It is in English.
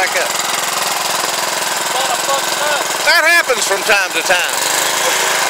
back up. That happens from time to time.